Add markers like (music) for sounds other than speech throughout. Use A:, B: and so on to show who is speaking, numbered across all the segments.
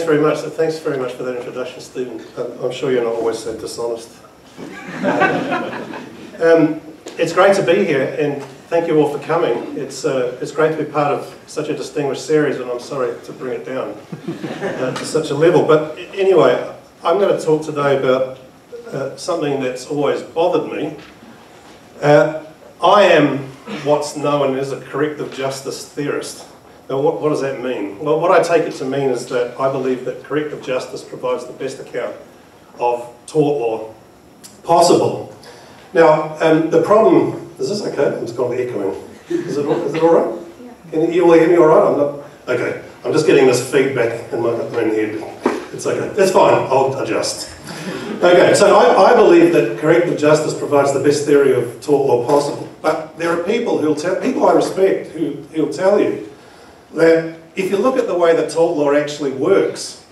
A: thanks very much. Thanks very much for that introduction, Stephen. I'm sure you're not always so dishonest. (laughs) um, it's great to be here, and thank you all for coming. It's, uh, it's great to be part of such a distinguished series, and I'm sorry to bring it down uh, to such a level. But anyway, I'm going to talk today about uh, something that's always bothered me. Uh, I am what's known as a corrective justice theorist. Now, what, what, does that mean? Well, what I take it to mean is that I believe that corrective justice provides the best account of tort law possible. Now, um, the problem, is this okay? I'm just going to be echoing. Is it, is it all right? Can you all hear me all right? I'm not, okay. I'm just getting this feedback in my own head. It's okay. It's fine. I'll adjust. Okay, so I, I believe that corrective justice provides the best theory of tort law possible. But there are people who'll tell, people I respect who, who'll tell you that if you look at the way that tort law actually works,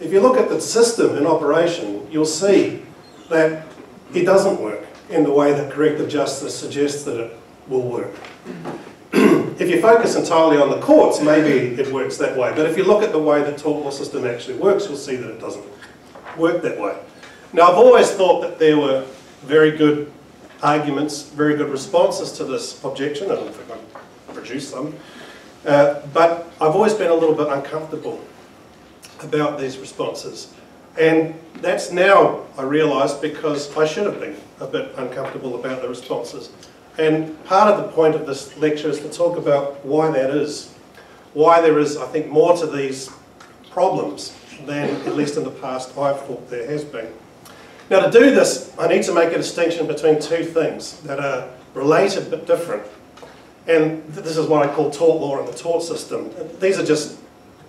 A: if you look at the system in operation, you'll see that it doesn't work in the way that corrective justice suggests that it will work. (clears throat) if you focus entirely on the courts, maybe it works that way. But if you look at the way the tort law system actually works, you'll see that it doesn't work that way. Now, I've always thought that there were very good arguments, very good responses to this objection, and I think I produced some. Uh, but I've always been a little bit uncomfortable about these responses. And that's now, I realise, because I should have been a bit uncomfortable about the responses. And part of the point of this lecture is to talk about why that is. Why there is, I think, more to these problems than, at least in the past, I've thought there has been. Now to do this, I need to make a distinction between two things that are related but different. And this is what I call tort law and the tort system. These are just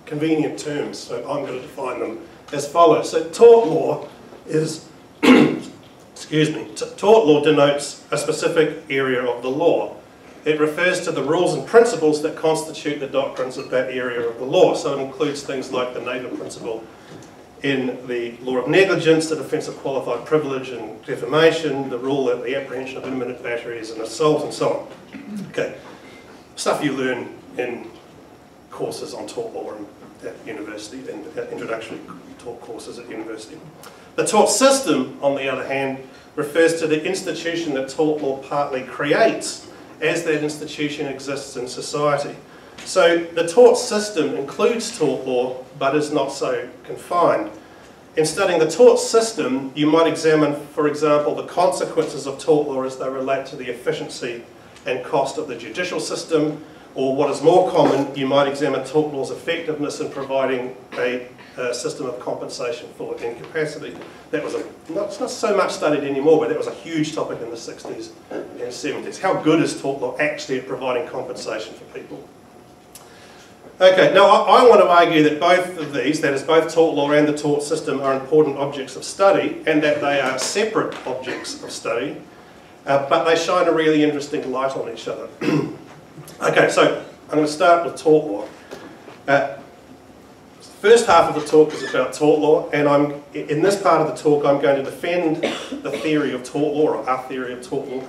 A: convenient terms, so I'm going to define them as follows. So tort law is, (clears throat) excuse me, tort law denotes a specific area of the law. It refers to the rules and principles that constitute the doctrines of that area of the law. So it includes things like the neighbour principle in the law of negligence, the defence of qualified privilege and defamation, the rule that the apprehension of imminent battery is an assault and so on. Okay, stuff you learn in courses on tort law at university and introductory tort courses at university. The tort system, on the other hand, refers to the institution that tort law partly creates as that institution exists in society. So the tort system includes tort law, but is not so confined. In studying the tort system, you might examine, for example, the consequences of tort law as they relate to the efficiency and cost of the judicial system, or what is more common, you might examine tort law's effectiveness in providing a, a system of compensation for incapacity. That was a, not, not so much studied anymore, but that was a huge topic in the 60s and 70s. How good is tort law actually at providing compensation for people? Okay, now I, I, want to argue that both of these, that is both tort law and the tort system, are important objects of study and that they are separate objects of study, uh, but they shine a really interesting light on each other. (clears throat) okay, so I'm going to start with tort law. Uh, the first half of the talk is about tort law, and I'm in this part of the talk I'm going to defend the theory of tort law, or our theory of tort law.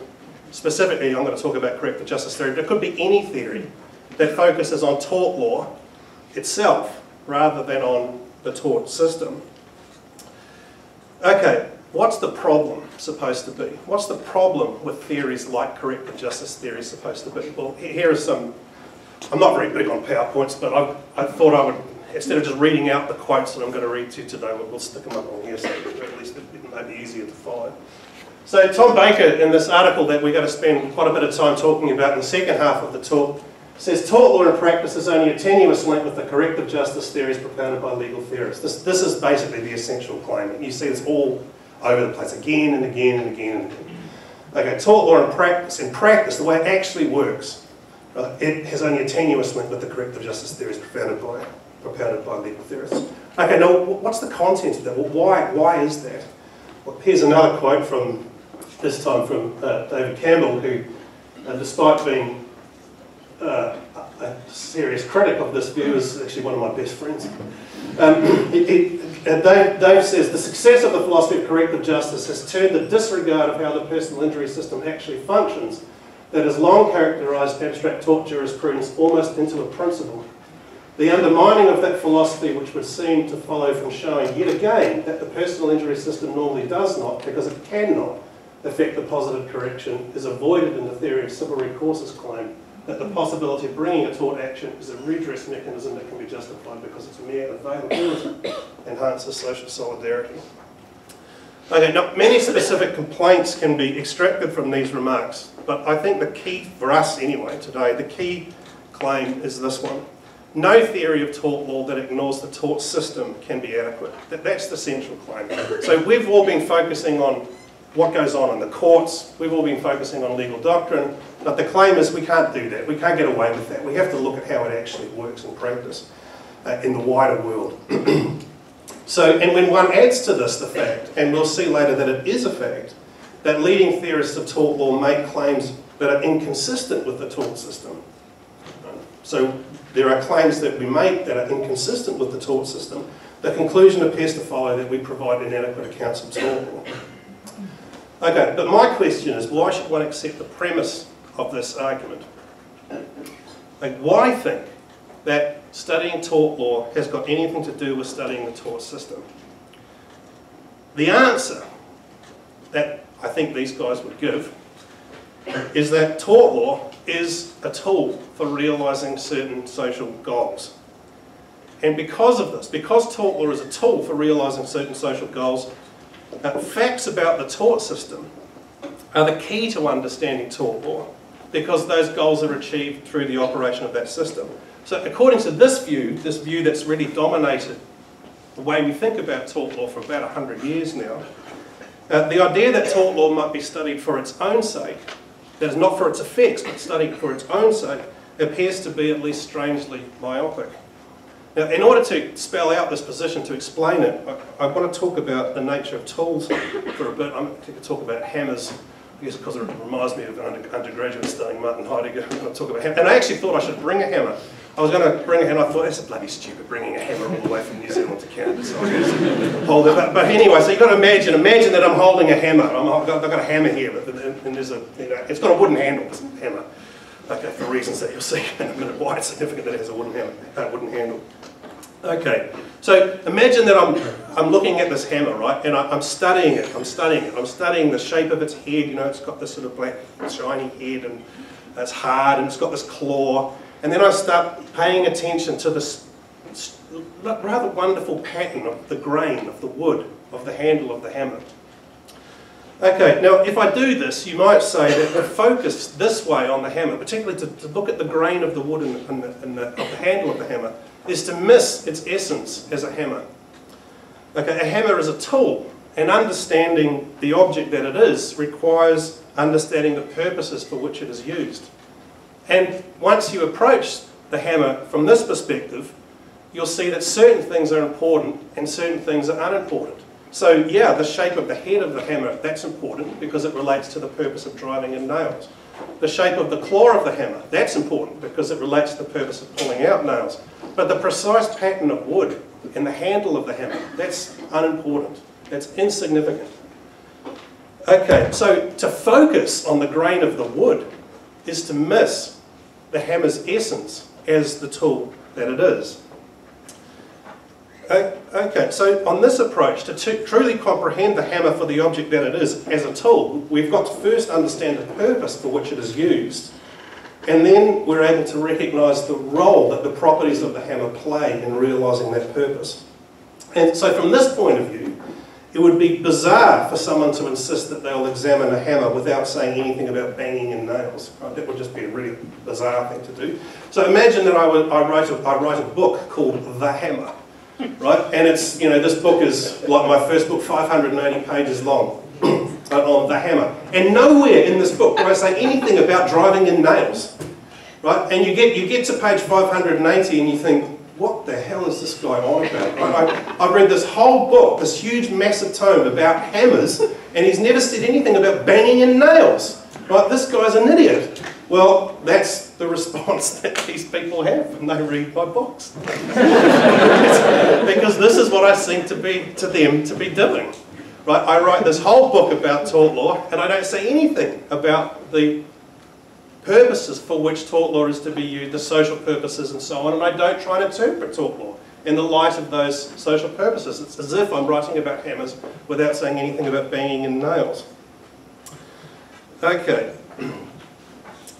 A: Specifically, I'm going to talk about corrective justice theory, but it could be any theory that focuses on tort law itself rather than on the tort system. Okay, what's the problem supposed to be? What's the problem with theories like corrective justice theory supposed to be? Well, here are some, I'm not very big on PowerPoints, but I, I thought I would, instead of just reading out the quotes that I'm going to read to you today, we'll, we'll stick them up on here so at least it, it may be easier to follow. So Tom Baker, in this article that we're going to spend quite a bit of time talking about in the second half of the talk, says tort law in practice is only a tenuous link with the corrective justice theories propounded by legal theorists. This, this is basically the essential claim. You see this all over the place again and again and again and again. Okay, tort law in practice, in practice, the way it actually works, uh, it has only a tenuous link with the corrective justice theories propounded by, propounded by legal theorists. Okay, now what's the content of that? Well, why, why is that? Well, here's another quote from, this time from uh, David Campbell, who, uh, despite being uh, a serious critic of this view is actually one of my best friends. Um, uh, Dave, Dave, says, the success of the philosophy of corrective justice has turned the disregard of how the personal injury system actually functions that has long characterised abstract tort jurisprudence almost into a principle. The undermining of that philosophy, which would seem to follow from showing yet again that the personal injury system normally does not, because it cannot, affect the positive correction, is avoided in the theory of civil recourse's claim that the possibility of bringing a tort action is a redress mechanism that can be justified because its mere availability enhances social solidarity. Okay, now many specific complaints can be extracted from these remarks, but I think the key, for us anyway today, the key claim is this one. No theory of tort law that ignores the tort system can be adequate. That, that's the central claim. So we've all been focusing on what goes on in the courts, we've all been focusing on legal doctrine, but the claim is we can't do that, we can't get away with that. We have to look at how it actually works in practice uh, in the wider world. (clears throat) So, and when one adds to this the fact, and we'll see later that it is a fact, that leading theorists of tort law make claims that are inconsistent with the tort system. So there are claims that we make that are inconsistent with the tort system. The conclusion appears to follow that we provide inadequate accounts of tort law. Okay, but my question is, why should one accept the premise of this argument? Like, why think that studying tort law has got anything to do with studying the tort system? The answer that I think these guys would give is that tort law is a tool for realising certain social goals. And because of this, because tort law is a tool for realising certain social goals, uh, facts about the tort system are the key to understanding tort law because those goals are achieved through the operation of that system. So according to this view, this view that's really dominated the way we think about tort law for about 100 years now, uh, the idea that tort law might be studied for its own sake, that is not for its effects, but studied for its own sake, appears to be at least strangely myopic. Now, in order to spell out this position, to explain it, I, I want to talk about the nature of tools for a bit. I'm going to talk about hammers I guess because it reminds me of an undergraduate studying Martin Heidegger. (laughs) Going to talk about hammer. And I actually thought I should bring a hammer. I was going to bring a hammer. I thought, that's a bloody stupid, bringing a hammer all the way from New Zealand to Canada. So I hold it. But, but, anyway, so you've got to imagine, imagine that I'm holding a hammer. i have got, got, a hammer here, but, and there's a, you know, it's got a wooden handle, this hammer. Okay, for reasons that you'll see (laughs) in a minute why it's significant that it has a wooden, hammer, uh, wooden handle. Okay, so imagine that I'm, I'm looking at this hammer, right, and I, am studying it, I'm studying it, I'm studying the shape of its head, you know, it's got this sort of black, shiny head, and it's hard, and it's got this claw, and then I start paying attention to this rather wonderful pattern of the grain, of the wood, of the handle of the hammer. Okay, now if I do this, you might say that the focus this way on the hammer, particularly to, to look at the grain of the wood and, the, and the, of the handle of the hammer, is to miss its essence as a hammer. Okay, a hammer is a tool, and understanding the object that it is requires understanding the purposes for which it is used. And once you approach the hammer from this perspective, you'll see that certain things are important and certain things are unimportant. So yeah, the shape of the head of the hammer, that's important because it relates to the purpose of driving in nails. The shape of the claw of the hammer, that's important because it relates to the purpose of pulling out nails. But the precise pattern of wood in the handle of the hammer, that's unimportant. That's insignificant. Okay, so to focus on the grain of the wood is to miss the hammer's essence as the tool that it is. Okay, so on this approach, to truly comprehend the hammer for the object that it is as a tool, we've got to first understand the purpose for which it is used, and then we're able to recognise the role that the properties of the hammer play in realising that purpose. And so from this point of view, it would be bizarre for someone to insist that they'll examine a hammer without saying anything about banging in nails. Right? That would just be a really bizarre thing to do. So imagine that I, would, I, write a, I write a book called The Hammer right? And it's, you know, this book is like my first book, 580 pages long on the hammer. And nowhere in this book do I say anything about driving in nails, right? And you get, you get to page 580 and you think, what the hell is this guy on about? Right? I, I've read this whole book, this huge massive tome about hammers, and he's never said anything about banging in nails. Right? This guy's an idiot. Well, that's the response (laughs) that these people have when they read my books. (laughs) because this is what I seem to be to them to be doing. Right? I write this whole book about tort law and I don't say anything about the purposes for which tort law is to be used, the social purposes and so on, and I don't try and interpret tort law in the light of those social purposes. It's as if I'm writing about hammers without saying anything about banging in nails. Okay. (clears throat)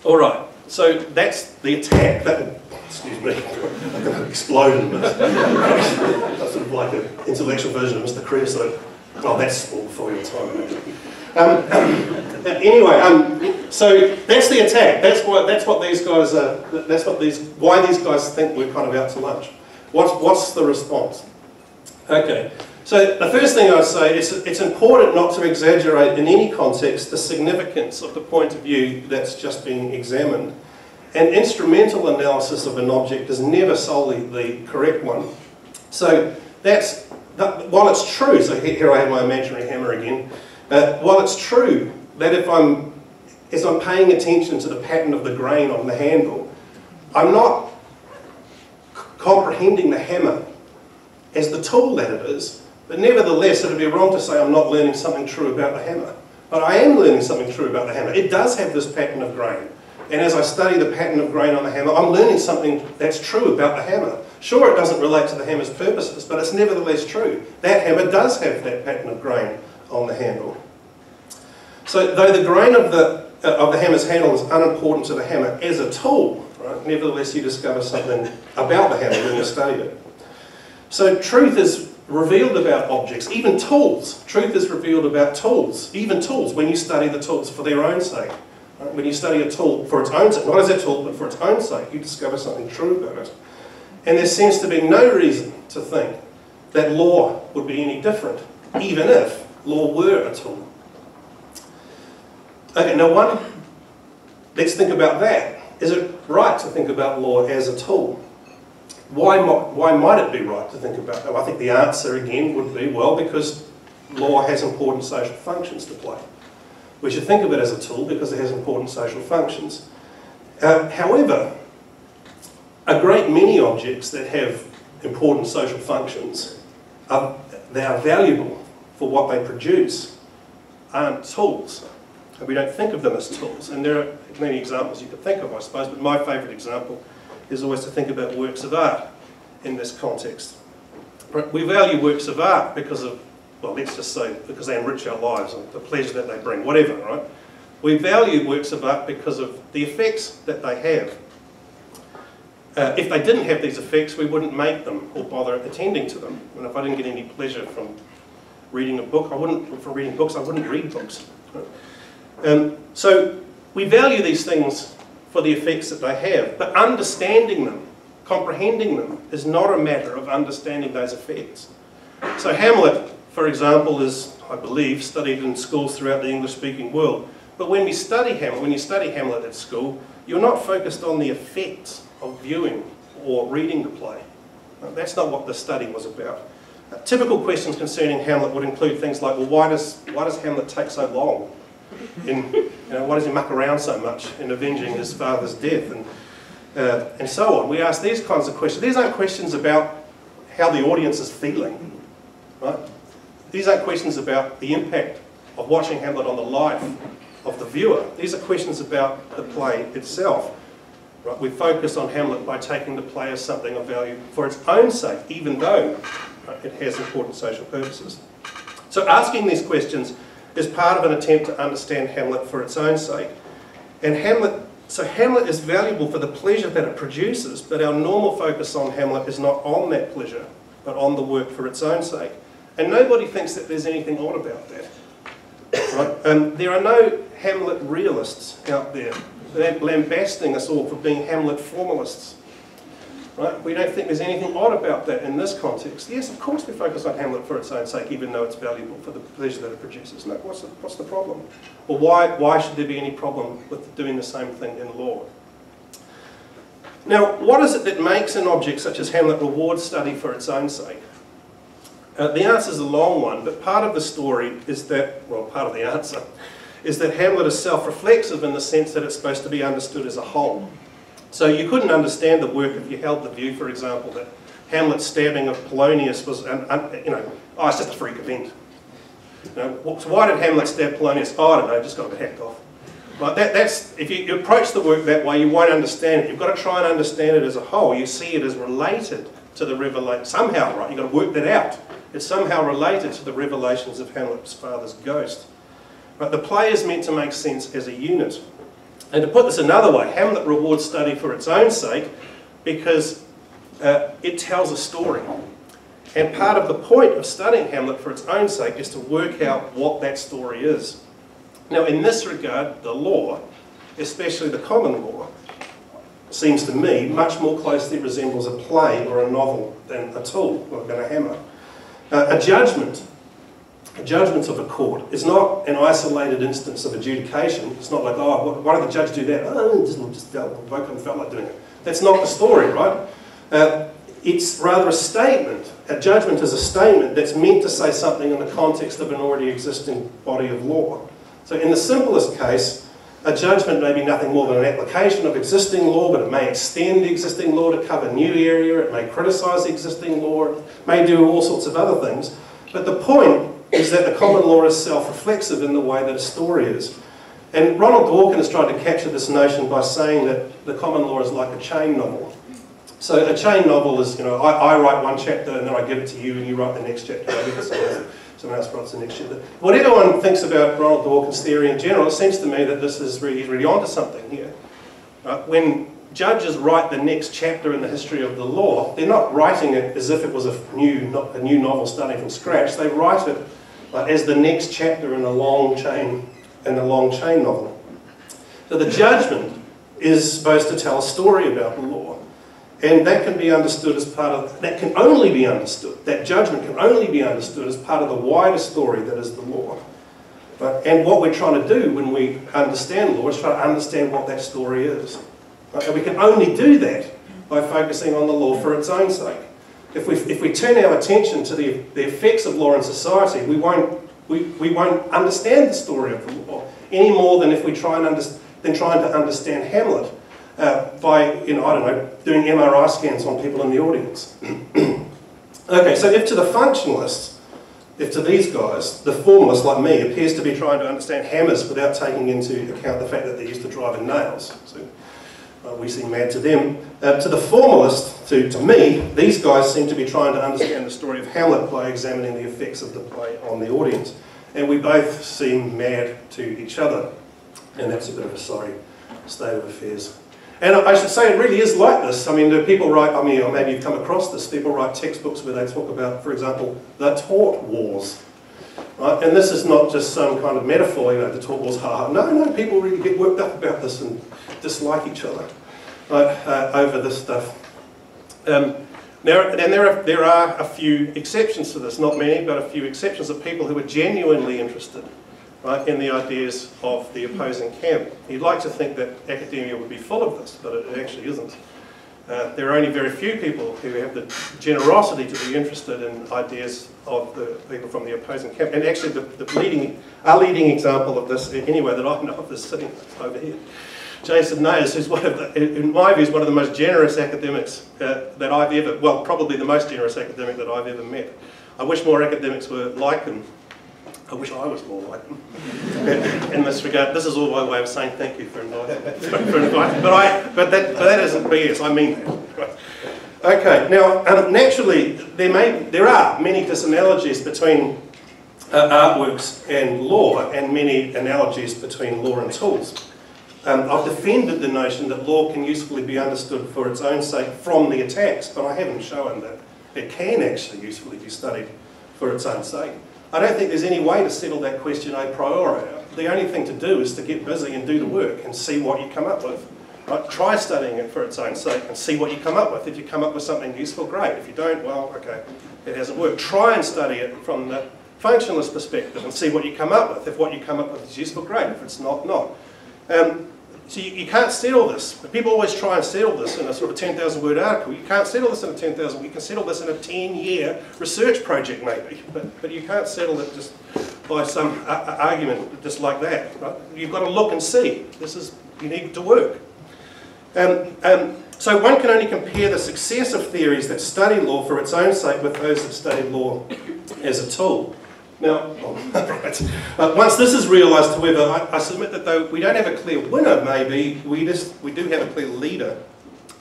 A: All right. So that's the attack. That, excuse me, (laughs) I'm going to explode in a (laughs) that's sort of like an intellectual version of Mr. Creosote. Oh, that's all before your time. Um, (clears throat) anyway, um, so that's the attack. That's what that's what these guys are. That's what these why these guys think we're kind of out to lunch. What's what's the response? Okay. So the first thing I'd say is it's important not to exaggerate in any context the significance of the point of view that's just being examined. An instrumental analysis of an object is never solely the correct one. So that's, that, while it's true, so here I have my imaginary hammer again, uh, while it's true that if I'm, as I'm paying attention to the pattern of the grain on the handle, I'm not comprehending the hammer as the tool that it is, but nevertheless, it would be wrong to say I'm not learning something true about the hammer. But I am learning something true about the hammer. It does have this pattern of grain. And as I study the pattern of grain on the hammer, I'm learning something that's true about the hammer. Sure, it doesn't relate to the hammer's purposes, but it's nevertheless true. That hammer does have that pattern of grain on the handle. So though the grain of the, uh, of the hammer's handle is unimportant to the hammer as a tool, right, nevertheless you discover something about the hammer when you study it. So truth is revealed about objects, even tools. Truth is revealed about tools, even tools, when you study the tools for their own sake. When you study a tool for its own sake, not as a tool, but for its own sake, you discover something true about it. And there seems to be no reason to think that law would be any different, even if law were a tool. Okay, now one, let's think about that. Is it right to think about law as a tool? Why, why might it be right to think about that? Well, I think the answer again would be, well, because law has important social functions to play. We should think of it as a tool because it has important social functions. Uh, however, a great many objects that have important social functions, are, they are valuable for what they produce, aren't tools. And we don't think of them as tools. And there are many examples you could think of, I suppose, but my favourite example is always to think about works of art in this context. We value works of art because of, well, let's just say, because they enrich our lives and the pleasure that they bring, whatever, right? We value works of art because of the effects that they have. Uh, if they didn't have these effects, we wouldn't make them or bother attending to them. And if I didn't get any pleasure from reading a book, I wouldn't, from reading books, I wouldn't read books. Um, so we value these things for the effects that they have. But understanding them, comprehending them, is not a matter of understanding those effects. So Hamlet, for example, is, I believe, studied in schools throughout the English-speaking world. But when we study Hamlet, when you study Hamlet at school, you're not focused on the effects of viewing or reading the play. That's not what the study was about. Uh, typical questions concerning Hamlet would include things like, well, why does, why does Hamlet take so long? in, you know, why does he muck around so much in avenging his father's death and, uh, and so on. We ask these kinds of questions. These aren't questions about how the audience is feeling, right? These aren't questions about the impact of watching Hamlet on the life of the viewer. These are questions about the play itself. Right? We focus on Hamlet by taking the play as something of value for its own sake, even though right, it has important social purposes. So asking these questions is part of an attempt to understand Hamlet for its own sake. And Hamlet, so Hamlet is valuable for the pleasure that it produces, but our normal focus on Hamlet is not on that pleasure, but on the work for its own sake. And nobody thinks that there's anything odd about that. Right? And there are no Hamlet realists out there lambasting us all for being Hamlet formalists. Right? We don't think there's anything odd about that in this context. Yes, of course we focus on Hamlet for its own sake, even though it's valuable for the pleasure that it produces. No, what's the, what's the problem? Or why, why should there be any problem with doing the same thing in law? Now, what is it that makes an object such as Hamlet reward study for its own sake? Uh, the answer is a long one, but part of the story is that, well, part of the answer, is that Hamlet is self-reflexive in the sense that it's supposed to be understood as a whole. So you couldn't understand the work if you held the view, for example, that Hamlet's stabbing of Polonius was, an, you know, oh, it's just a freak event. You know, so why did Hamlet stab Polonius? Oh, I don't know, just got hacked off. Right, that, that's, if you approach the work that way, you won't understand it. You've got to try and understand it as a whole. You see it as related to the revelation, somehow, right? You've got to work that out. It's somehow related to the revelations of Hamlet's father's ghost. But the play is meant to make sense as a unit. And to put this another way, Hamlet rewards study for its own sake because uh, it tells a story. And part of the point of studying Hamlet for its own sake is to work out what that story is. Now, in this regard, the law, especially the common law, seems to me much more closely resembles a play or a novel than a tool, like a hammer. Uh, a judgment, a judgment of a court, is not an isolated instance of adjudication. It's not like, oh, why did the judge do that? Oh, just, just up felt like doing it. That's not the story, right? Uh, it's rather a statement. A judgment is a statement that's meant to say something in the context of an already existing body of law. So in the simplest case, a judgment may be nothing more than an application of existing law, but it may extend the existing law to cover new area, it may criticise existing law, it may do all sorts of other things. But the point is that the common law is self-reflexive in the way that a story is. And Ronald Dworkin has tried to capture this notion by saying that the common law is like a chain novel. So a chain novel is, you know, I, I write one chapter and then I give it to you and you write the next chapter. Someone else the next chapter. Whatever one thinks about Ronald Dworkin's theory in general, it seems to me that this is really, really onto something here. When judges write the next chapter in the history of the law, they're not writing it as if it was a new, a new novel starting from scratch. They write it as the next chapter in a long chain, in a long chain novel. So the judgment is supposed to tell a story about the law. And that can be understood as part of, that can only be understood, that judgment can only be understood as part of the wider story that is the law. But, and what we're trying to do when we understand law is try to understand what that story is. And we can only do that by focusing on the law for its own sake. If we, if we turn our attention to the, the effects of law in society, we won't, we, we won't understand the story of the law any more than if we try and under, than trying to understand Hamlet uh, by, you know, I don't know, doing MRI scans on people in the audience. (clears throat) okay, so if to the functionalists, if to these guys, the formalist like me appears to be trying to understand hammers without taking into account the fact that they're used to driving nails, so uh, we seem mad to them. Uh, to the formalist, to, to me, these guys seem to be trying to understand the story of Hamlet by examining the effects of the play on the audience. And we both seem mad to each other. And that's a bit of a sorry state of affairs. And I should say it really is like this. I mean, people write, I mean, or maybe you've come across this, people write textbooks where they talk about, for example, the tort wars. Right? And this is not just some kind of metaphor, you know, the tort wars, ha, ha. No, no, people really get worked up about this and dislike each other right, uh, over this stuff. Um, now, and there are, there are a few exceptions to this, not many, but a few exceptions of people who are genuinely interested in the ideas of the opposing camp. You'd like to think that academia would be full of this, but it actually isn't. Uh, there are only very few people who have the generosity to be interested in ideas of the people from the opposing camp. And actually, the, the leading, our leading example of this, anyway, that I know of, is sitting over here. Jason Neyers, who's one of the, in my view, is one of the most generous academics uh, that I've ever, well, probably the most generous academic that I've ever met. I wish more academics were like him. I wish I was more like them (laughs) in this regard. This is all my way of saying thank you for inviting, for, for inviting. But I, but that, but that isn't BS. I mean that. Okay. Now, um, naturally, there may, there are many disanalogies between uh, artworks and law, and many analogies between law and tools. Um, I've defended the notion that law can usefully be understood for its own sake from the attacks, but I haven't shown that it can actually usefully be studied for its own sake. I don't think there's any way to settle that question a priori. The only thing to do is to get busy and do the work and see what you come up with. Right? Try studying it for its own sake and see what you come up with. If you come up with something useful, great. If you don't, well, okay, it hasn't worked. Try and study it from the functionalist perspective and see what you come up with. If what you come up with is useful, great. If it's not, not. Um, so you, you, can't settle this. People always try and settle this in a sort of 10,000 word article. You can't settle this in a 10,000, you can settle this in a 10 year research project maybe, but, but you can't settle it just by some uh, argument just like that. Right? You've got to look and see. This is, you need to work. Um, um, so one can only compare the success of theories that study law for its own sake with those that study law as a tool. Now, (laughs) right. Uh, once this is realised, however, I, I, submit that though we don't have a clear winner, maybe we just we do have a clear leader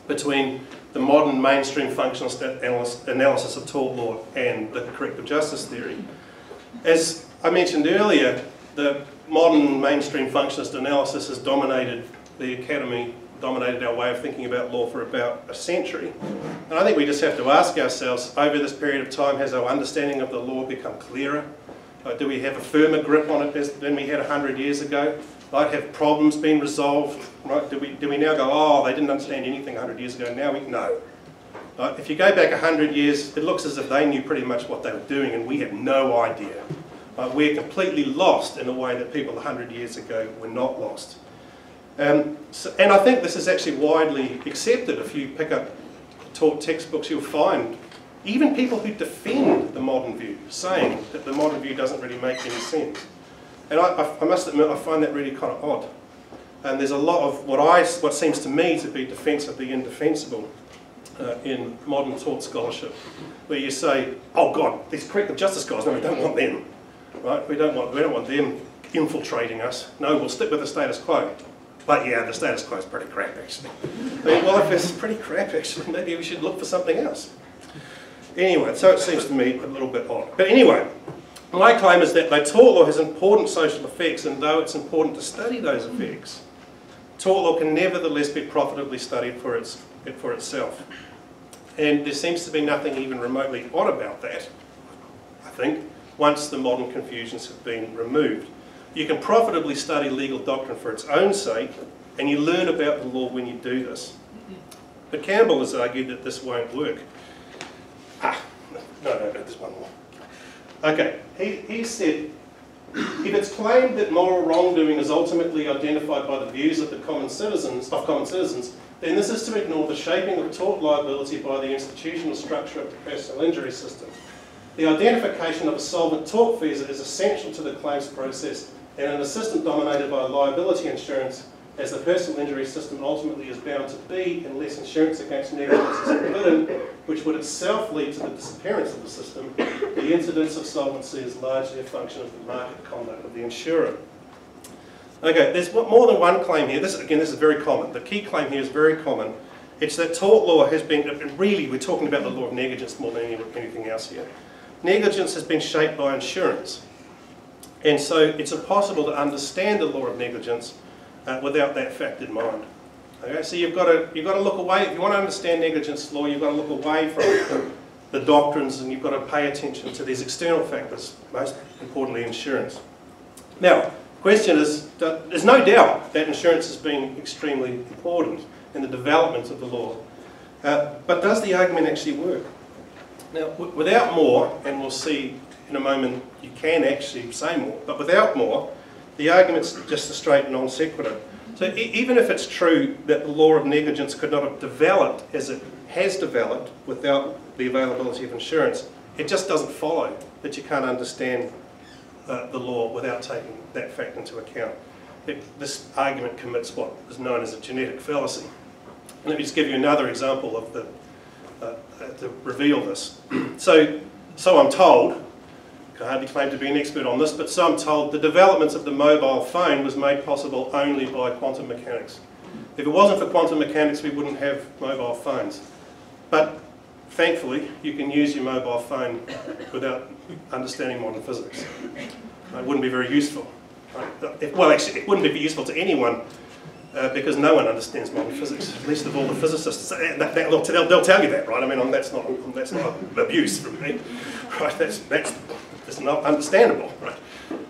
A: between the modern mainstream functionalist analysis of tort law and the corrective justice theory. As I mentioned earlier, the modern mainstream functionalist analysis has dominated the academy, dominated our way of thinking about law for about a century. And I think we just have to ask ourselves, over this period of time, has our understanding of the law become clearer? Uh, do we have a firmer grip on it than we had 100 years ago? Right, have problems been resolved? Right, do we, do we now go, oh, they didn't understand anything 100 years ago, now we know. Right, if you go back 100 years, it looks as if they knew pretty much what they were doing and we have no idea. Right, we're completely lost in a way that people 100 years ago were not lost. Um, so, and I think this is actually widely accepted. If you pick up tort textbooks, you'll find even people who defend the modern view saying that the modern view doesn't really make any sense. And I, I must admit, I find that really kind of odd. And there's a lot of what, I, what seems to me to be defensively indefensible uh, in modern thought scholarship, where you say, oh God, these corrective justice guys, no, we don't want them. Right? We don't want, we don't want them infiltrating us. No, we'll stick with the status quo. But yeah, the status quo is pretty crap actually. I mean, well, if it's pretty crap actually, (laughs) maybe we should look for something else. Anyway, so it seems to me a little bit odd. But anyway, my claim is that though tort law has important social effects, and though it's important to study those effects, tort law can nevertheless be profitably studied for, its, for itself. And there seems to be nothing even remotely odd about that, I think, once the modern confusions have been removed. You can profitably study legal doctrine for its own sake, and you learn about the law when you do this. But Campbell has argued that this won't work. No, no, there's one more. Okay, he, he said, if it's claimed that moral wrongdoing is ultimately identified by the views of the common citizens, of common citizens, then this is to ignore the shaping of tort liability by the institutional structure of the personal injury system. The identification of a solvent tortfeasor is essential to the claims process and an system dominated by liability insurance as the personal injury system ultimately is bound to be unless insurance against negligence is forbidden, which would itself lead to the disappearance of the system, the incidence of solvency is largely a function of the market conduct of the insurer. Okay, there's more than one claim here. This, again, this is very common. The key claim here is very common. It's that tort law has been, really, we're talking about the law of negligence more than anything else here. Negligence has been shaped by insurance. And so it's impossible to understand the law of negligence uh, without that fact in mind. Okay, so you've got to you've got to look away. If you want to understand negligence law, you've got to look away from the doctrines, and you've got to pay attention to these external factors. Most importantly, insurance. Now, question is: there's no doubt that insurance has been extremely important in the development of the law, uh, but does the argument actually work? Now, without more, and we'll see in a moment, you can actually say more, but without more, the argument's just a straight non sequitur. So e even if it's true that the law of negligence could not have developed as it has developed without the availability of insurance, it just doesn't follow that you can't understand uh, the law without taking that fact into account. It, this argument commits what is known as a genetic fallacy. Let me just give you another example of the, uh, uh, to reveal this. (clears throat) so, so I'm told, I hardly claim to be an expert on this, but some told the development of the mobile phone was made possible only by quantum mechanics. If it wasn't for quantum mechanics, we wouldn't have mobile phones. But thankfully, you can use your mobile phone without understanding modern physics. It wouldn't be very useful. Well, actually, it wouldn't be useful to anyone uh, because no one understands modern physics, least of all the physicists. That, they'll, they'll, tell you that, right? I mean, that's not, that's not abuse from me, (laughs) right? That's, that's it's not understandable, right?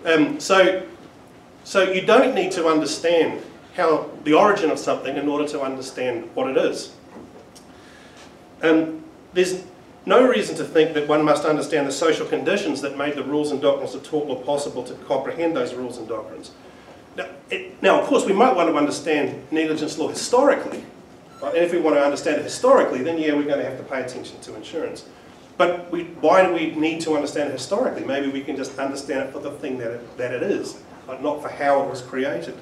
A: Um, so, so you don't need to understand how the origin of something in order to understand what it is. Um, there's no reason to think that one must understand the social conditions that made the rules and doctrines of tort law possible to comprehend those rules and doctrines. Now, it, now, of course, we might want to understand negligence law historically. Right? And if we want to understand it historically, then yeah, we're going to have to pay attention to insurance. But we, why do we need to understand it historically? Maybe we can just understand it for the thing that it, that it is, but not for how it was created.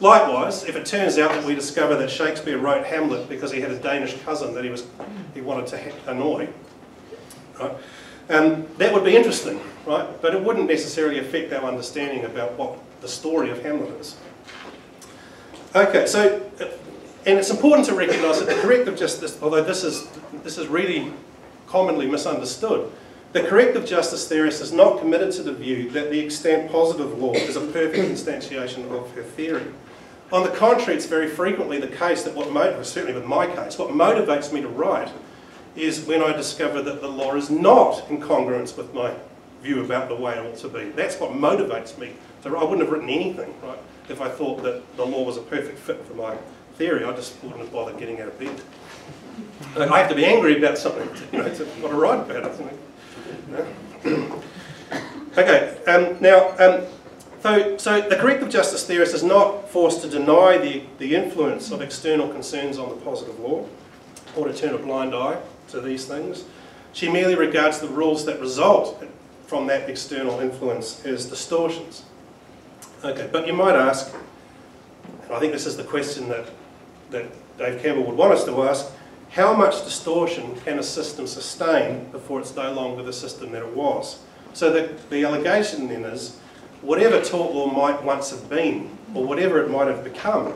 A: Likewise, if it turns out that we discover that Shakespeare wrote Hamlet because he had a Danish cousin that he, was, he wanted to annoy, right? Um, that would be interesting, right? But it wouldn't necessarily affect our understanding about what the story of Hamlet is. Okay, so, uh, and it's important to recognise that the corrective justice, although this is, this is really commonly misunderstood, the corrective justice theorist is not committed to the view that the extant positive law is a perfect instantiation of her theory. On the contrary, it's very frequently the case that what, motivates, certainly with my case, what motivates me to write is when I discover that the law is not in congruence with my view about the way it ought to be. That's what motivates me. So I wouldn't have written anything, right, if I thought that the law was a perfect fit for my theory. I just wouldn't have bothered getting out of bed. I have to be angry about something, you know, to want to write about it. okay, um, now, um, so, so the corrective justice theorist is not forced to deny the, the influence of external concerns on the positive law or to turn a blind eye to these things. She merely regards the rules that result from that external influence as distortions. Okay, but you might ask, and I think this is the question that, that Dave Campbell would want us to ask, how much distortion can a system sustain before it's no longer the system that it was? So the, the allegation then is, whatever tort law might once have been, or whatever it might have become,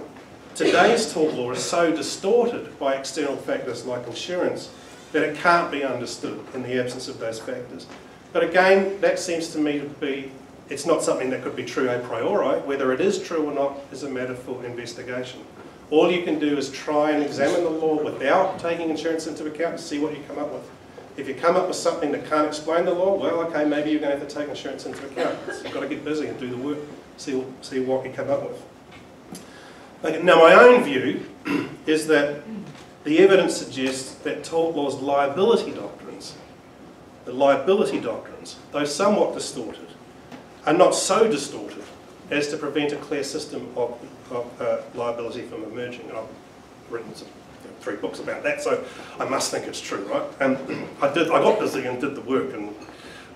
A: today's tort law is so distorted by external factors like insurance that it can't be understood in the absence of those factors. But again, that seems to me to be, it's not something that could be true a priori. Whether it is true or not is a matter for investigation. All you can do is try and examine the law without taking insurance into account and see what you come up with. If you come up with something that can't explain the law, well, okay, maybe you're going to have to take insurance into account. So (laughs) you've got to get busy and do the work, see, see what you come up with. Okay, now, my own view (clears throat) is that the evidence suggests that tort law's liability doctrines, the liability doctrines, though somewhat distorted, are not so distorted as to prevent a clear system of, of uh, liability from emerging. And I've written some, you know, three books about that, so I must think it's true, right? And (clears throat) I did. I got busy and did the work, and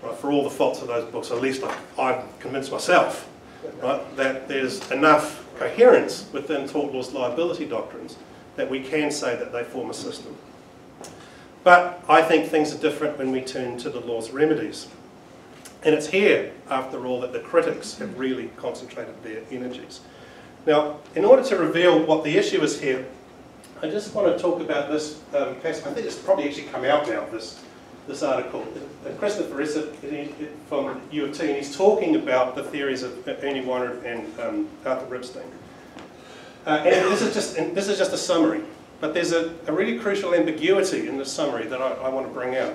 A: right, for all the faults of those books, at least I, I convinced myself, right, that there's enough coherence within tort law's liability doctrines that we can say that they form a system. But I think things are different when we turn to the law's remedies. And it's here, after all, that the critics have really concentrated their energies. Now, in order to reveal what the issue is here, I just want to talk about this um, passage. I think it's probably actually come out now, this, this article. Uh, Christopher Essert from U of T, and he's talking about the theories of Ernie Weinrib and um, Arthur Ripstein. Uh, and this is just this is just a summary, but there's a, a really crucial ambiguity in this summary that I, I want to bring out.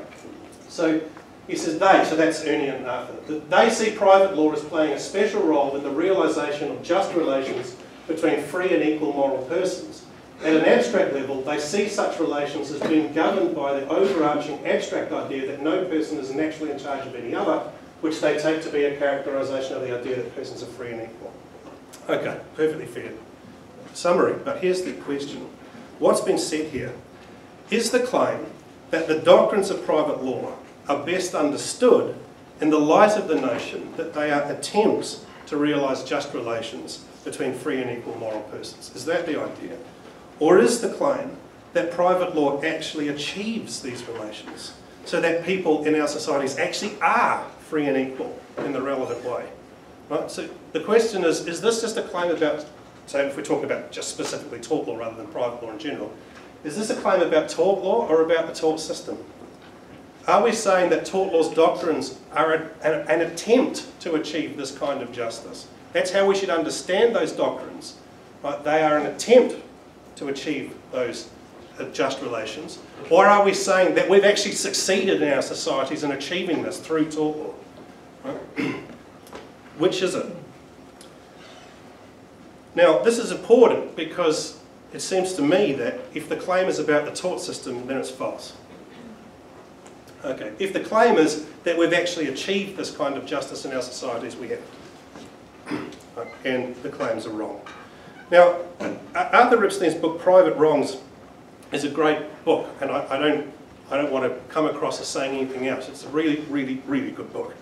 A: So he says they, so that's Ernie and Arthur, they see private law as playing a special role in the realisation of just relations between free and equal moral persons. At an abstract level, they see such relations as being governed by the overarching abstract idea that no person is naturally in charge of any other, which they take to be a characterisation of the idea that persons are free and equal. Okay, perfectly fair summary, but here's the question. What's been said here? Is the claim that the doctrines of private law are best understood in the light of the notion that they are attempts to realise just relations between free and equal moral persons? Is that the idea? Or is the claim that private law actually achieves these relations so that people in our societies actually are free and equal in the relevant way? Right? So the question is, is this just a claim about so if we're talking about just specifically tort law rather than private law in general, is this a claim about tort law or about the tort system? Are we saying that tort law's doctrines are an, an attempt to achieve this kind of justice? That's how we should understand those doctrines. Right? They are an attempt to achieve those uh, just relations. Or are we saying that we've actually succeeded in our societies in achieving this through tort law? Right? Which is it? Now, this is important because it seems to me that if the claim is about the tort system, then it's false. Okay, if the claim is that we've actually achieved this kind of justice in our societies, we haven't. (clears throat) and the claims are wrong. Now, Arthur Ripstein's book, Private Wrongs, is a great book, and I, I, don't, I don't want to come across as saying anything else. It's a really, really, really good book.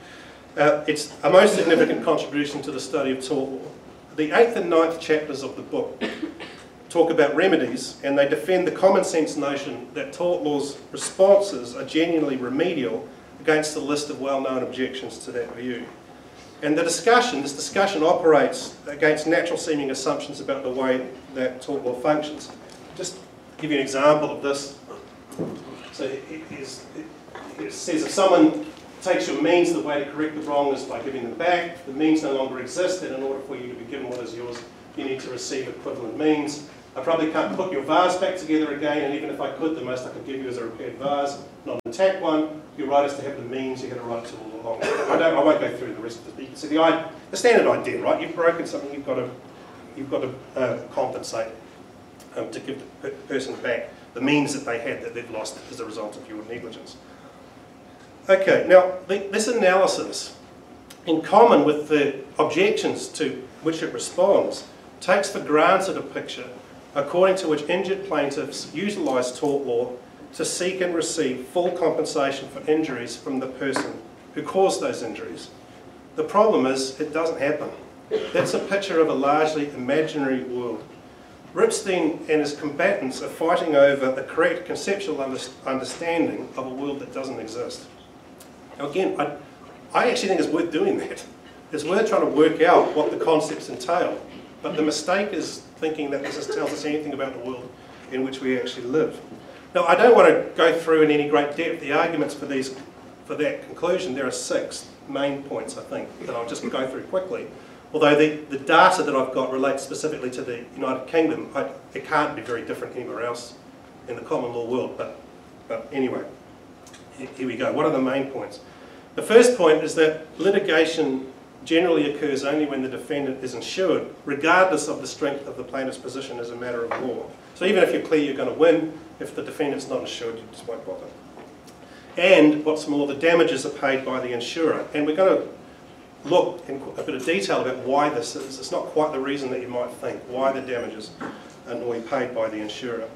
A: Uh, it's a most significant contribution to the study of tort law the eighth and ninth chapters of the book talk about remedies and they defend the common sense notion that tort law's responses are genuinely remedial against the list of well-known objections to that view. And the discussion, this discussion operates against natural seeming assumptions about the way that tort law functions. Just give you an example of this. So it, it, it says if someone takes your means, the way to correct the wrong is by giving them back. The means no longer exist, then in order for you to be given what is yours, you need to receive equivalent means. I probably can't put your vase back together again, and even if I could, the most I could give you is a repaired vase, not an intact one. Your right is to have the means, you're going to write it all along. I, don't, I won't go through the rest of it. So the, the standard idea, right? You've broken something, you've got to, you've got to uh, compensate um, to give the person back the means that they had that they've lost as a result of your negligence. Okay, now the, this analysis, in common with the objections to which it responds, takes for granted a picture according to which injured plaintiffs utilise tort law to seek and receive full compensation for injuries from the person who caused those injuries. The problem is it doesn't happen. That's a picture of a largely imaginary world. Ripstein and his combatants are fighting over the correct conceptual understanding of a world that doesn't exist. Now again, I, I actually think it's worth doing that. It's worth trying to work out what the concepts entail. But the mistake is thinking that this tells us anything about the world in which we actually live. Now, I don't want to go through in any great depth the arguments for these, for that conclusion. There are six main points, I think, that I'll just go through quickly. Although the, the data that I've got relates specifically to the United Kingdom, I, it can't be very different anywhere else in the common law world. But, but anyway, here we go. What are the main points? The first point is that litigation generally occurs only when the defendant is insured, regardless of the strength of the plaintiff's position as a matter of law. So even if you're clear you're going to win, if the defendant's not insured, you just won't bother. And what's more, the damages are paid by the insurer. And we're going to look in a bit of detail about why this is. It's not quite the reason that you might think, why the damages are normally paid by the insurer.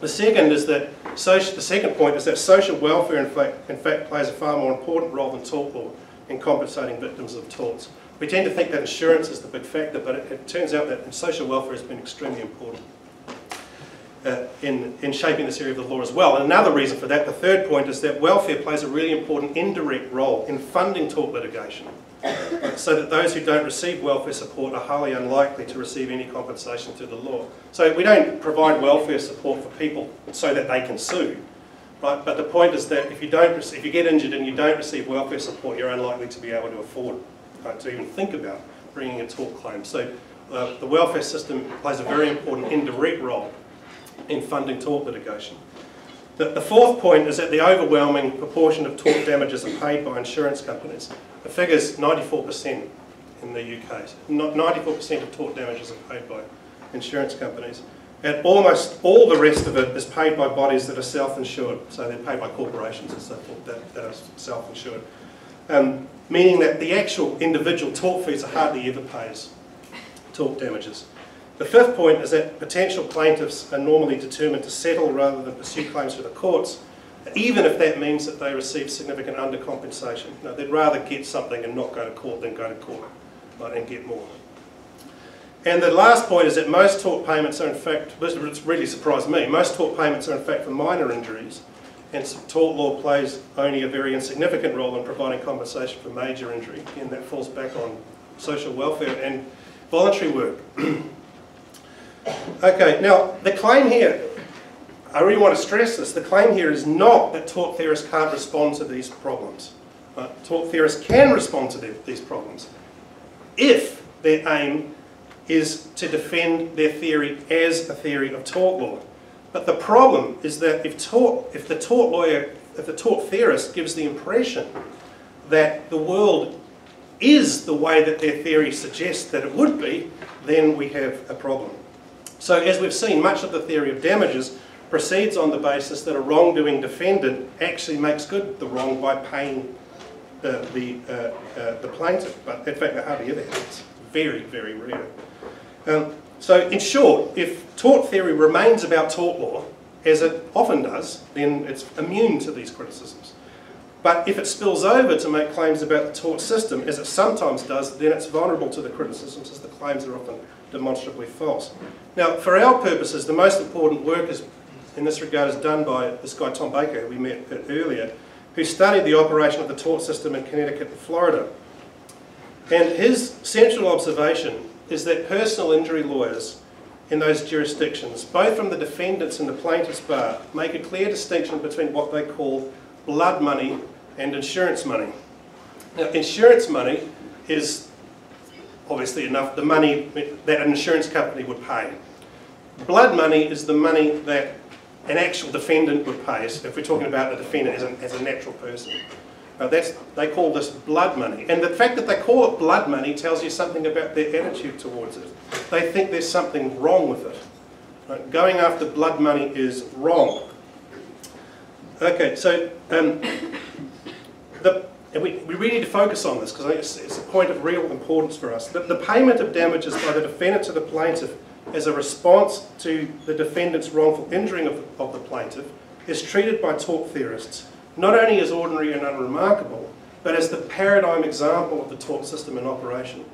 A: The second is that social, the second point is that social welfare in fact, in fact plays a far more important role than tort law in compensating victims of torts. We tend to think that insurance is the big factor, but it, it turns out that social welfare has been extremely important uh, in, in shaping this area of the law as well. And another reason for that, the third point, is that welfare plays a really important indirect role in funding tort litigation, so that those who don't receive welfare support are highly unlikely to receive any compensation through the law. So we don't provide welfare support for people so that they can sue. Right? But the point is that if you, don't, if you get injured and you don't receive welfare support, you're unlikely to be able to afford right, to even think about bringing a tort claim. So uh, the welfare system plays a very important indirect role in funding tort litigation. The, the, fourth point is that the overwhelming proportion of tort damages are paid by insurance companies. The figure is 94% in the UK. 94% of tort damages are paid by insurance companies. And almost all the rest of it is paid by bodies that are self-insured. So they're paid by corporations and so forth that, that are self-insured. Um, meaning that the actual individual tortfeasor hardly ever pays tort damages. The fifth point is that potential plaintiffs are normally determined to settle rather than pursue claims through the courts, even if that means that they receive significant undercompensation. Now, they'd rather get something and not go to court than go to court and get more. And the last point is that most tort payments are in fact, this really surprised me, most tort payments are in fact for minor injuries and tort law plays only a very insignificant role in providing compensation for major injury and that falls back on social welfare and voluntary work. (clears throat) okay, now the claim here, I really want to stress this, the claim here is not that tort theorists can't respond to these problems. Uh, tort theorists can respond to the, these problems if their aim is to defend their theory as a theory of tort law. But the problem is that if, tort, if the tort lawyer, if the tort theorist gives the impression that the world is the way that their theory suggests that it would be, then we have a problem. So as we've seen, much of the theory of damages proceeds on the basis that a wrongdoing defendant actually makes good the wrong by paying uh, the, uh, uh, the plaintiff. But in fact, that hardly ever happens. Very, very rare. Um, so in short, if tort theory remains about tort law, as it often does, then it's immune to these criticisms. But if it spills over to make claims about the tort system, as it sometimes does, then it's vulnerable to the criticisms as the claims are often demonstrably false. Now, for our purposes, the most important work is, in this regard is done by this guy Tom Baker, who we met earlier, who studied the operation of the tort system in Connecticut and Florida. And his central observation is that personal injury lawyers in those jurisdictions, both from the defendants and the plaintiffs' bar, make a clear distinction between what they call blood money and insurance money. Now, insurance money is obviously enough the money that an insurance company would pay. Blood money is the money that an actual defendant would pay, if we're talking about a defendant as a, as a natural person. That's, they call this blood money. And the fact that they call it blood money tells you something about their attitude towards it. They think there's something wrong with it. Right? Going after blood money is wrong. Okay, so um, the, we, we really need to focus on this because it's, it's, a point of real importance for us. The, the payment of damages by the defendant to the plaintiff as a response to the defendant's wrongful injuring of, of the plaintiff is treated by tort theorists not only as ordinary and unremarkable, but as the paradigm example of the tort system in operation.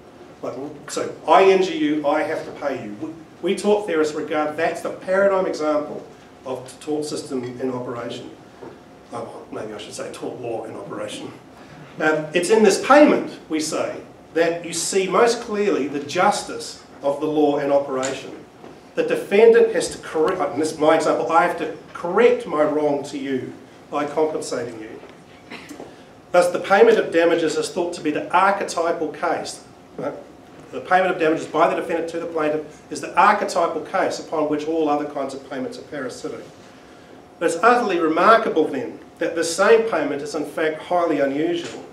A: Like, so I injure you, I have to pay you. We, we tort theorists regard that's the paradigm example of the tort system in operation. Oh, maybe I should say tort law in operation. Um, it's in this payment, we say, that you see most clearly the justice of the law in operation. The defendant has to correct, in this my example, I have to correct my wrong to you by compensating you. Thus, the payment of damages is thought to be the archetypal case. Right? The payment of damages by the defendant to the plaintiff is the archetypal case upon which all other kinds of payments are parasitic. But it's utterly remarkable then that the same payment is in fact highly unusual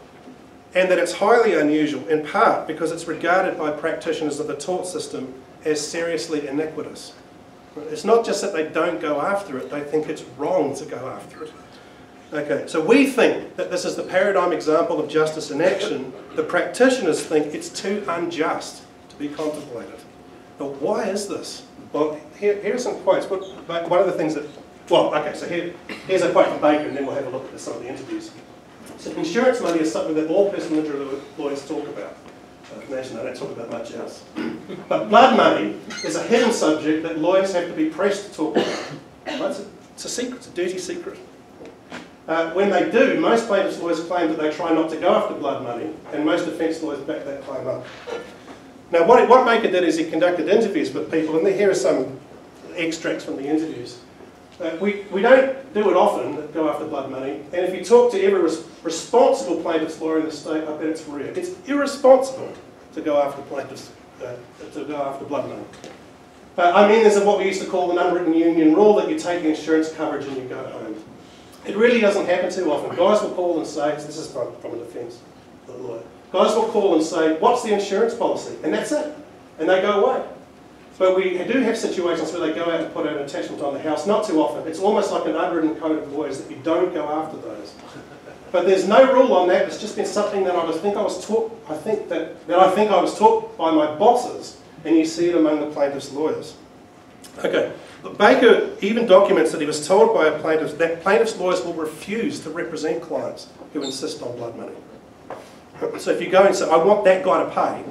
A: and that it's highly unusual in part because it's regarded by practitioners of the tort system as seriously iniquitous. It's not just that they don't go after it, they think it's wrong to go after it. Okay, so we think that this is the paradigm example of justice in action. The practitioners think it's too unjust to be contemplated. But why is this? Well, here, here are some quotes. One of the things that, well, okay, so here, here's a quote from Baker, and then we'll have a look at some of the interviews. So insurance money is something that all personal injury lawyers talk about. Uh, imagine they don't talk about much else. But blood money is a hidden subject that lawyers have to be pressed to talk about. It's, a, it's a secret, it's a dirty secret. Uh, when they do, most plaintiffs' lawyers claim that they try not to go after blood money, and most defence lawyers back that claim up. Now, what, what Baker did is he conducted interviews with people, and here are some extracts from the interviews. Uh, we, we don't do it often, go after blood money, and if you talk to every res responsible plaintiff's lawyer in the state, I bet it's rare. It's irresponsible to go after plaintiffs, uh, to go after blood money. Uh, I mean, there's what we used to call an unwritten union rule that you take the insurance coverage and you go home. It really doesn't happen too often. Guys will call and say, this is from, from a defence lawyer, guys will call and say, what's the insurance policy? And that's it. And they go away. But we do have situations where they go out and put an attachment on the house, not too often. It's almost like an unwritten code of lawyers that you don't go after those. (laughs) But there's no rule on that. It's just been something that I was think I was taught. I think that, that I think I was taught by my bosses, and you see it among the plaintiffs' lawyers. Okay, Baker even documents that he was told by a plaintiff that plaintiffs' lawyers will refuse to represent clients who insist on blood money. (clears throat) So if you go and say, I want that guy to pay,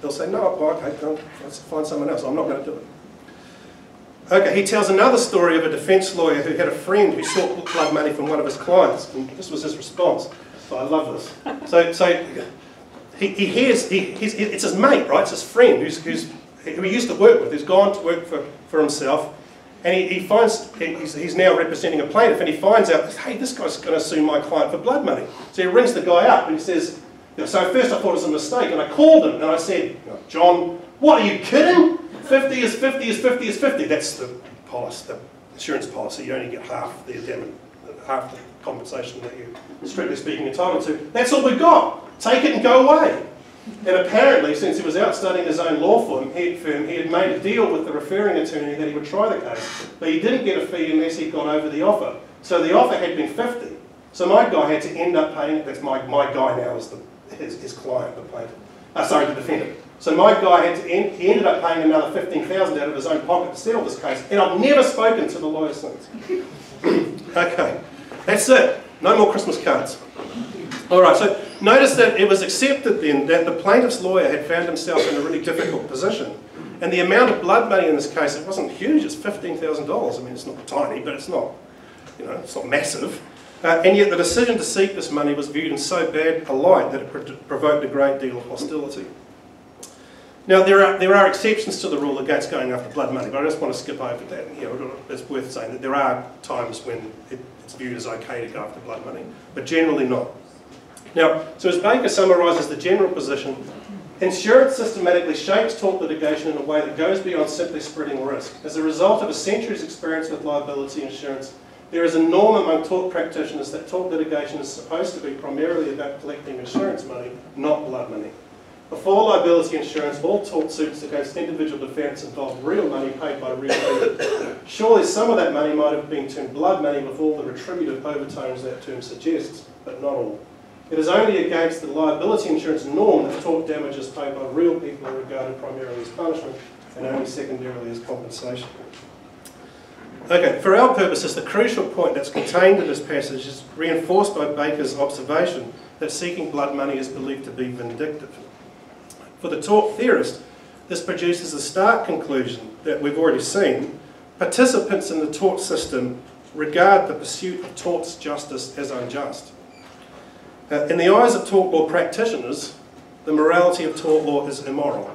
A: they'll say, no, okay, let's find someone else. I'm not going to do it. Okay, he tells another story of a defence lawyer who had a friend who sought blood money from one of his clients, and this was his response. So I love this. So, so he, he hears, he, it's his mate, right? It's his friend who's, who's, who he used to work with, who's gone to work for, for himself, and he, he finds, he's, he's, now representing a plaintiff, and he finds out, hey, this guy's going to sue my client for blood money. So he rings the guy up and he says, so first I thought it was a mistake, and I called him and I said, John, what are you kidding? 50 is 50 is 50 is 50. That's the policy, the insurance policy. You only get half the damage, half the compensation that you, strictly speaking, entitled to. That's all we've got. Take it and go away. And apparently, since he was out studying his own law firm, he, had made a deal with the referring attorney that he would try the case, but he didn't get a fee unless he got over the offer. So the offer had been 50. So my guy had to end up paying, that's my, my guy now is the, his, his client, the plaintiff, uh, sorry, the defendant. So my guy had to end, he ended up paying another 15000 out of his own pocket to settle this case, and I've never spoken to the lawyer since. (coughs) okay, that's it. No more Christmas cards. All right, so notice that it was accepted then that the plaintiff's lawyer had found himself in a really difficult position. And the amount of blood money in this case, it wasn't huge, it's $15,000. I mean, it's not tiny, but it's not, you know, it's not massive. Uh, and yet the decision to seek this money was viewed in so bad a light that it pro provoked a great deal of hostility. Now, there are, there are exceptions to the rule against going after blood money, but I just want to skip over that. Know, it's worth saying that there are times when it, it's viewed as okay to go after blood money, but generally not. Now, so as Baker summarises the general position, insurance systematically shapes tort litigation in a way that goes beyond simply spreading risk. As a result of a century's experience with liability insurance, there is a norm among tort practitioners that tort litigation is supposed to be primarily about collecting insurance money, not blood money. Before liability insurance, all tort suits against individual defendants involved real money paid by real people. Surely some of that money might have been termed blood money with all the retributive overtones that term suggests, but not all. It is only against the liability insurance norm that tort damages paid by real people are regarded primarily as punishment and only secondarily as compensation. Okay, for our purposes, the crucial point that's contained in this passage is reinforced by Baker's observation that seeking blood money is believed to be vindictive. For the tort theorist, this produces the stark conclusion that we've already seen. Participants in the tort system regard the pursuit of torts justice as unjust. Uh, in the eyes of tort law practitioners, the morality of tort law is immoral.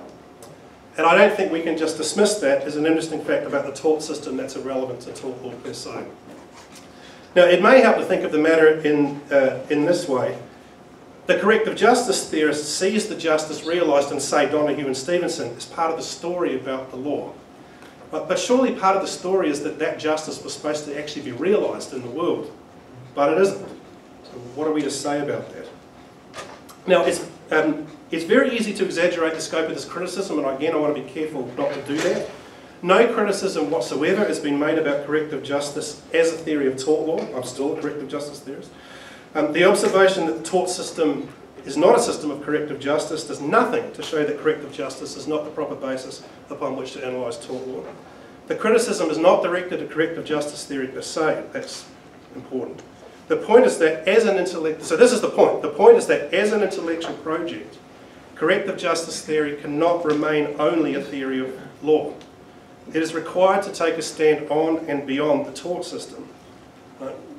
A: And I don't think we can just dismiss that as an interesting fact about the tort system that's irrelevant to tort law per se. Now, it may help to think of the matter in, uh, in this way. The corrective justice theorist sees the justice realised in, say, Donoghue and Stevenson as part of the story about the law. But, but surely part of the story is that that justice was supposed to actually be realised in the world. But it isn't. So what are we to say about that? Now, it's, um, it's very easy to exaggerate the scope of this criticism, and again, I want to be careful not to do that. No criticism whatsoever has been made about corrective justice as a theory of tort law. I'm still a corrective justice theorist. Um, the observation that the tort system is not a system of corrective justice does nothing to show that corrective justice is not the proper basis upon which to analyse tort law. The criticism is not directed at corrective justice theory per se, that's important. The point is that as an intellect, so this is the point, the point is that as an intellectual project, corrective justice theory cannot remain only a theory of law. It is required to take a stand on and beyond the tort system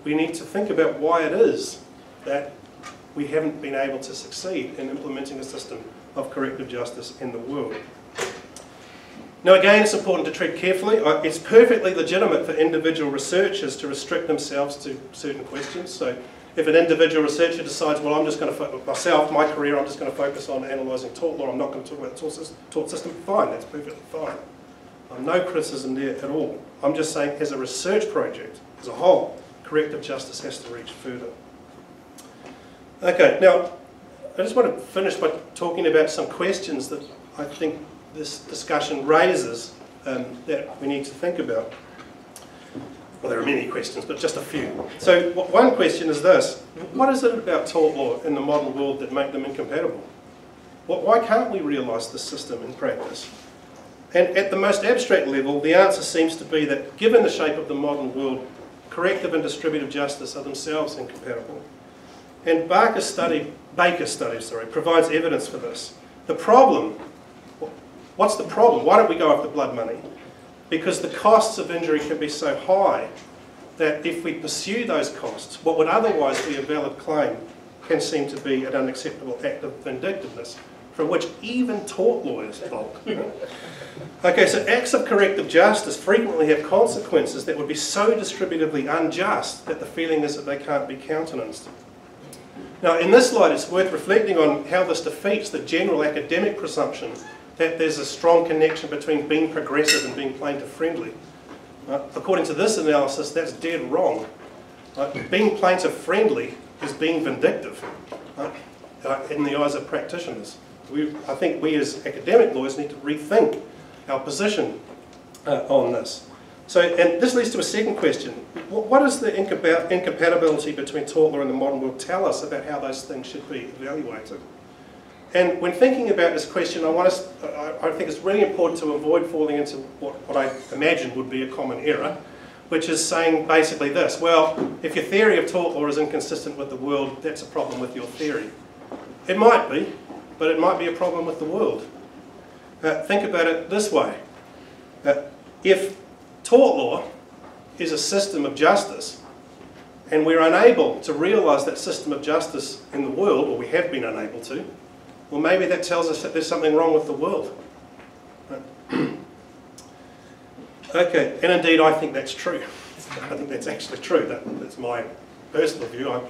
A: we need to think about why it is that we haven't been able to succeed in implementing a system of corrective justice in the world. Now again, it's important to tread carefully. Uh, it's perfectly legitimate for individual researchers to restrict themselves to certain questions. So if an individual researcher decides, well, I'm just going to, myself, my career, I'm just going to focus on analysing tort law, I'm not going to talk about the tort system, fine, that's perfectly fine. no criticism there at all. I'm just saying as a research project, as a whole, corrective justice has to reach further. Okay, now I just want to finish by talking about some questions that I think this discussion raises um, that we need to think about. Well, there are many questions, but just a few. So one question is this. What is it about tort law in the modern world that make them incompatible? why can't we realise this system in practice? And at the most abstract level, the answer seems to be that given the shape of the modern world, corrective and distributive justice are themselves incompatible. And Barker's study, Baker's study, sorry, provides evidence for this. The problem, what's the problem? Why don't we go after blood money? Because the costs of injury can be so high that if we pursue those costs, what would otherwise be a valid claim can seem to be an unacceptable act of vindictiveness from which even tort lawyers balk. (laughs) okay, so acts of corrective justice frequently have consequences that would be so distributively unjust that the feeling is that they can't be countenanced. Now, in this light, it's worth reflecting on how this defeats the general academic presumption that there's a strong connection between being progressive and being plaintiff-friendly. Uh, according to this analysis, that's dead wrong. Uh, being plaintiff-friendly is being vindictive uh, in the eyes of practitioners we, I think we as academic lawyers need to rethink our position uh, on this. So, and this leads to a second question. What, what does the incompatibility between tort law and the modern world tell us about how those things should be evaluated? And when thinking about this question, I, want to, I, think it's really important to avoid falling into what, what I imagine would be a common error, which is saying basically this, well, if your theory of tort law is inconsistent with the world, that's a problem with your theory. It might be, but it might be a problem with the world. Uh, think about it this way. Uh, if tort law is a system of justice, and we're unable to realise that system of justice in the world, or we have been unable to, well, maybe that tells us that there's something wrong with the world. (clears throat) okay, and indeed, I think that's true. I think that's actually true. That, that's my personal view. I,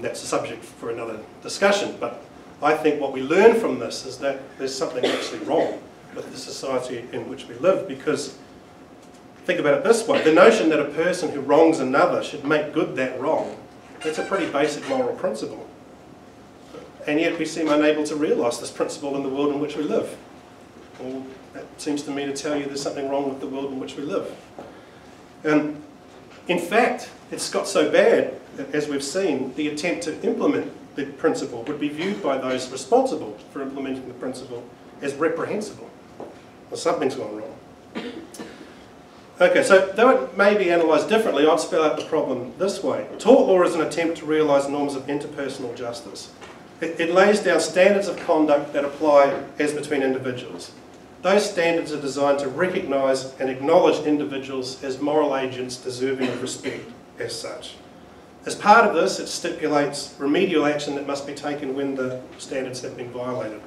A: that's a subject for another discussion. But I think what we learn from this is that there's something actually wrong with the society in which we live because think about it this way the notion that a person who wrongs another should make good that wrong that's a pretty basic moral principle and yet we seem unable to realise this principle in the world in which we live well, that seems to me to tell you there's something wrong with the world in which we live and in fact it's got so bad that as we've seen the attempt to implement the principle would be viewed by those responsible for implementing the principle as reprehensible well, something's gone wrong Okay, so though it may be analysed differently, I'd spell out the problem this way. Tort law is an attempt to realise norms of interpersonal justice. It, it, lays down standards of conduct that apply as between individuals. Those standards are designed to recognise and acknowledge individuals as moral agents deserving of respect as such. As part of this, it stipulates remedial action that must be taken when the standards have been violated.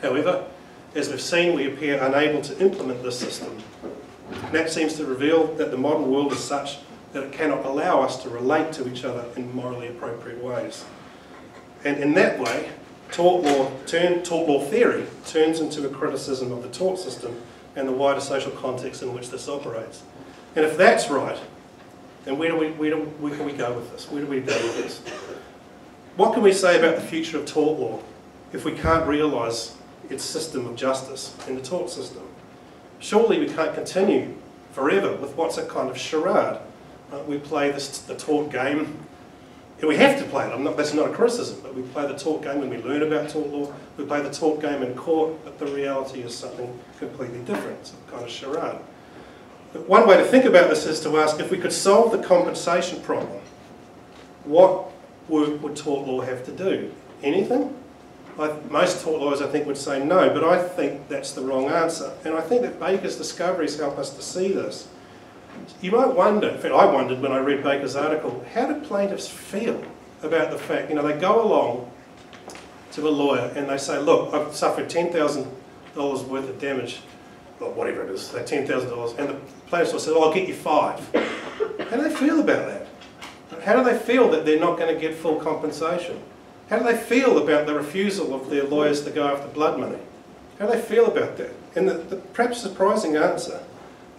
A: However, as we've seen, we appear unable to implement this system that seems to reveal that the modern world is such that it cannot allow us to relate to each other in morally appropriate ways. And in that way, tort law, turn, tort law theory turns into a criticism of the tort system and the wider social context in which this operates. And if that's right, then where, do we, where, do, where can we go with this? Where do we go with this? What can we say about the future of tort law if we can't realise its system of justice in the tort system? Surely we can't continue forever with what's a kind of charade. Uh, we play this, the tort game. And we have to play it. Not, that's not a criticism, but we play the tort game and we learn about tort law. We play the tort game in court, but the reality is something completely different. It's kind of charade. But one way to think about this is to ask if we could solve the compensation problem, what work would tort law have to do? Anything? I, most tort lawyers, I think, would say no, but I think that's the wrong answer. And I think that Baker's discoveries help us to see this. You might wonder, in fact, I wondered when I read Baker's article, how do plaintiffs feel about the fact, you know, they go along to a lawyer and they say, look, I've suffered $10,000 worth of damage, or whatever it is, $10,000, and the plaintiff will oh, I'll get you five. How do they feel about that? How do they feel that they're not going to get full compensation? How do they feel about the refusal of their lawyers to go after blood money? How do they feel about that? And the, the perhaps surprising answer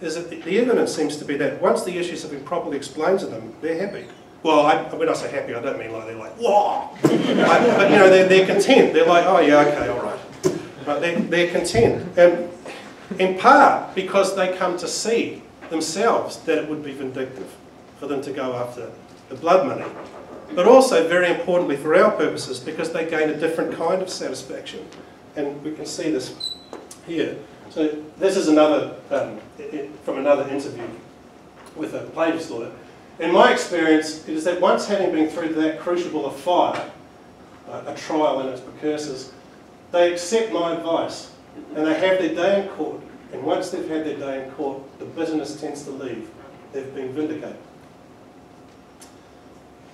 A: is that the, evidence seems to be that once the issues have been properly explained to them, they're happy. Well, I, when I say happy, I don't mean like they're like, whoa! but, you know, they're, they're content. They're like, oh yeah, okay, all right. But they're, they're content. And in part because they come to see themselves that it would be vindictive for them to go after the blood money but also very importantly for our purposes because they gain a different kind of satisfaction. And we can see this here. So this is another, um, from another interview with a plaintiff's lawyer. In my experience, it is that once having been through that crucible of fire, uh, a trial and its precursors, they accept my advice and they have their day in court. And once they've had their day in court, the bitterness tends to leave. They've been vindicated.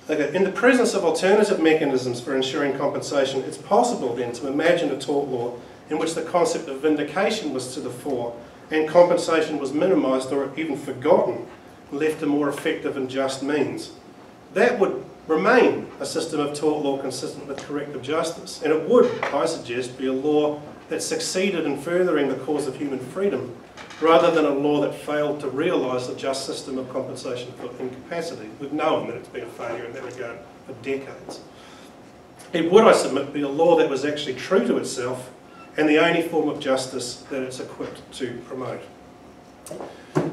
A: Okay, in the presence of alternative mechanisms for ensuring compensation, it's possible then to imagine a tort law in which the concept of vindication was to the fore and compensation was minimised or even forgotten, left to more effective and just means. That would remain a system of tort law consistent with corrective justice, and it would, I suggest, be a law that succeeded in furthering the cause of human freedom rather than a law that failed to realise a just system of compensation for incapacity. We've known that it's been a failure in that regard for decades. It would, I submit, be a law that was actually true to itself and the only form of justice that it's equipped to promote.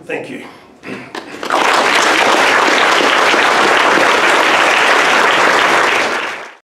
A: Thank you.